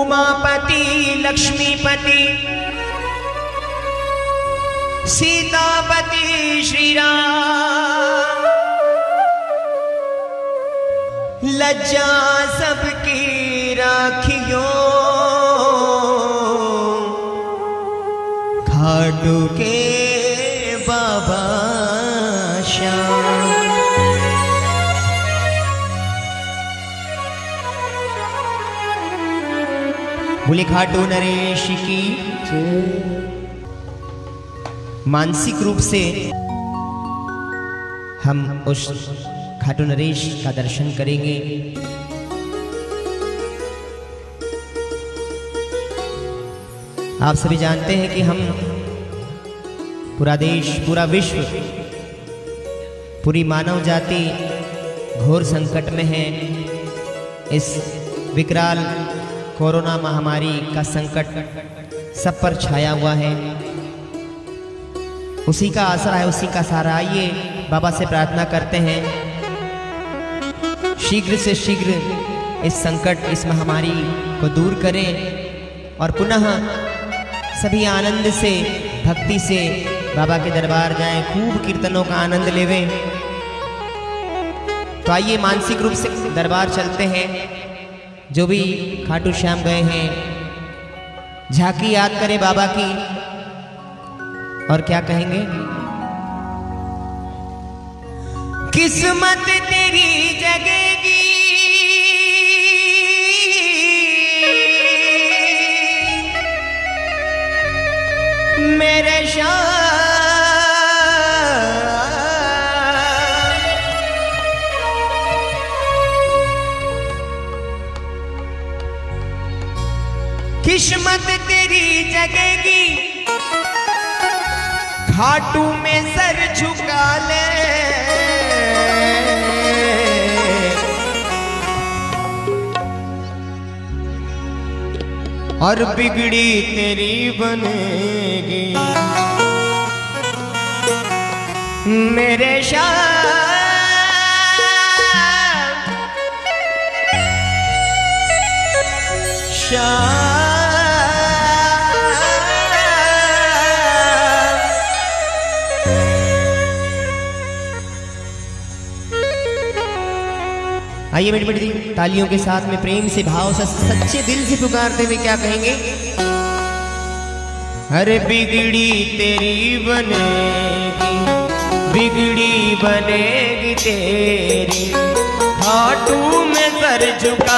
उमापति लक्ष्मीपति सीतापति श्री राम लज्जा सबकी राखियो। खाटू के बोले खाटू नरेश की। मानसिक रूप से हम उस खाटू नरेश का दर्शन करेंगे। आप सभी जानते हैं कि हम पूरा देश, पूरा विश्व, पूरी मानव जाति घोर संकट में है। इस विकराल कोरोना महामारी का संकट सब पर छाया हुआ है। उसी का आसरा है, उसी का सहारा। आइए बाबा से प्रार्थना करते हैं। शीघ्र से शीघ्र इस संकट, इस महामारी को दूर करें और पुनः सभी आनंद से, भक्ति से बाबा के दरबार जाएँ, खूब कीर्तनों का आनंद लेवें। तो आइए मानसिक रूप से दरबार चलते हैं। जो भी खाटू श्याम गए हैं, झांकी याद करें बाबा की। और क्या कहेंगे? किस्मत तेरी जगेगी। घाटू में सर झुका ले। और बिगड़ी तेरी बनेगी। मेरे शाह शाह आइए बेटी बेटी, तालियों के साथ में प्रेम से भाव से सच्चे दिल से पुकारते हुए क्या कहेंगे? अरे बिगड़ी तेरी बनेगी, बिगड़ी बनेगी तेरी। हाटू में सर झुका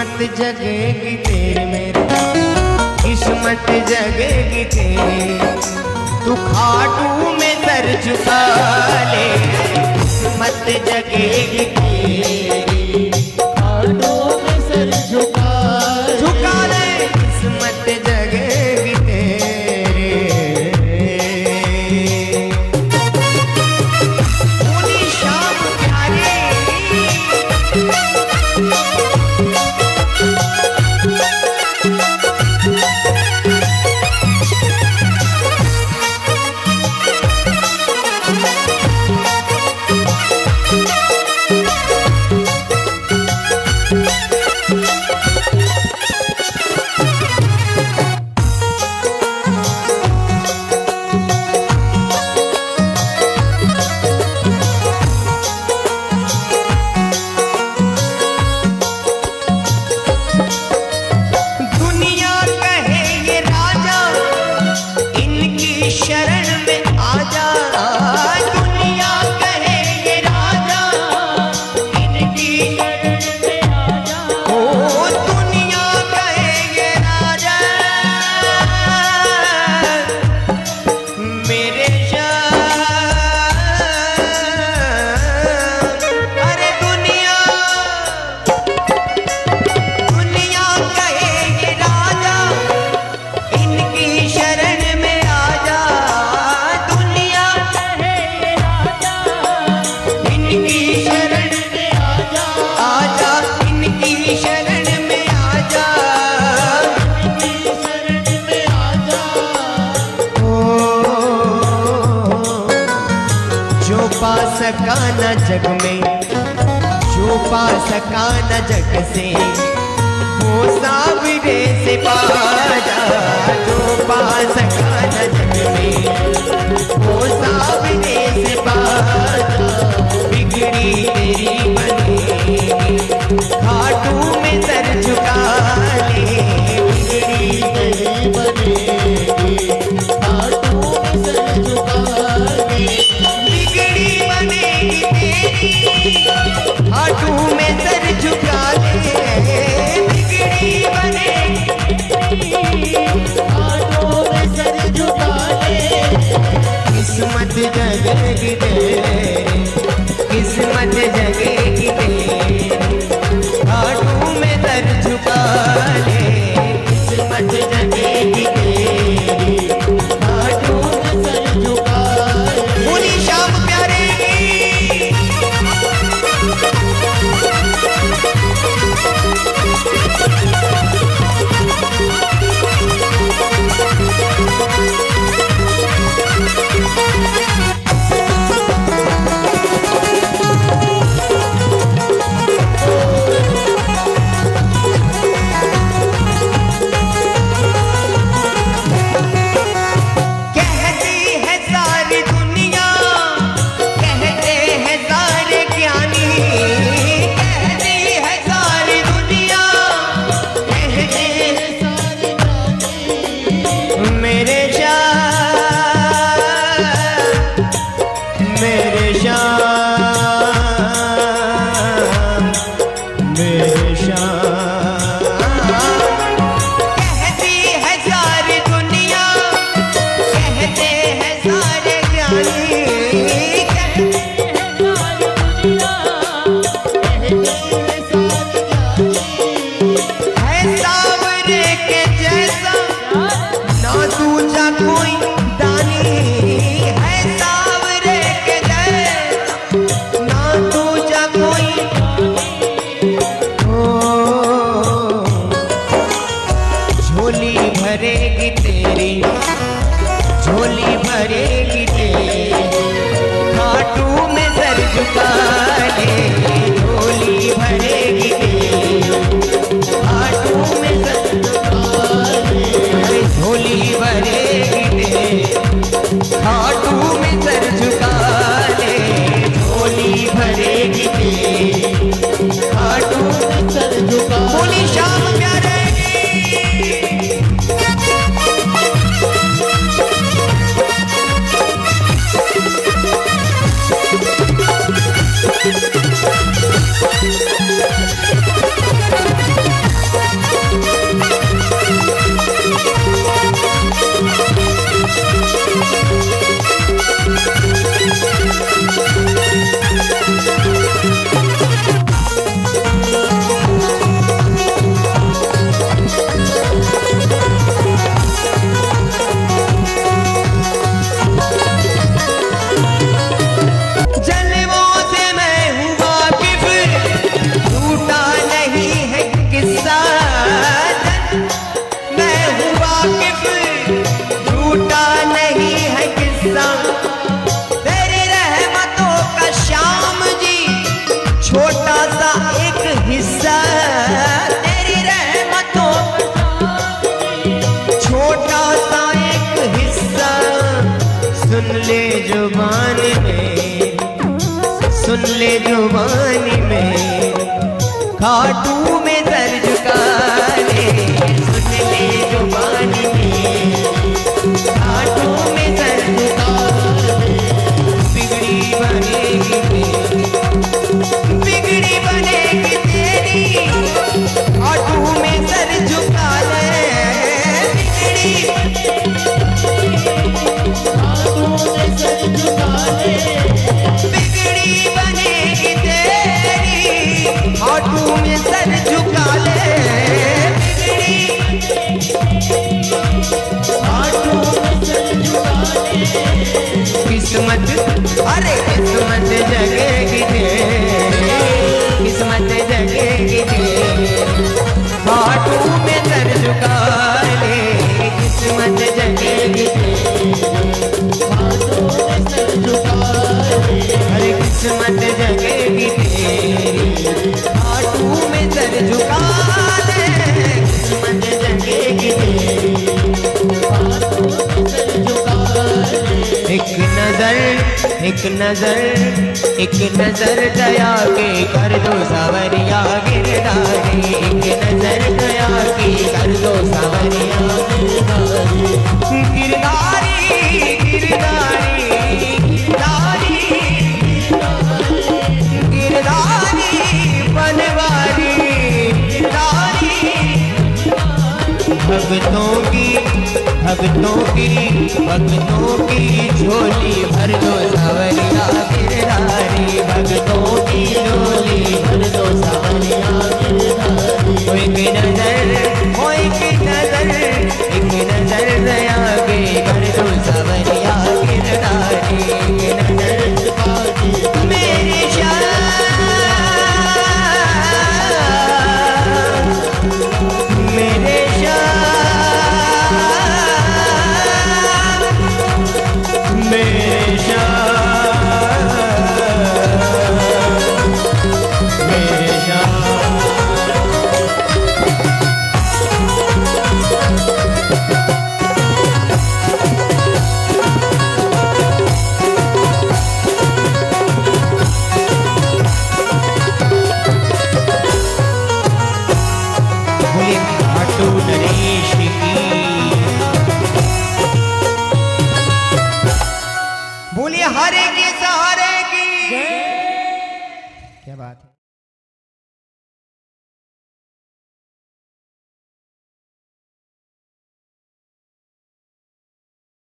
किस्मत जगेगी तेरी मेरी। किस्मत जगेगी तेरी। तू खाटू में सर झुका ले किस्मत जगेगी तेरी। जग में छुपा सका न जग से वो सावरे से पा जा। छुपा पा हाथों जवानी में खाटू में एक नज़र एक नज़र दया के कर दो सावरिया गिरधारी एक नज़र दया की कर दो सावरिया गिरधारी गिरधारी गिरधारी बनवारी गिरधारी भक्तों की भक्तों की भक्तों की झोली भर दो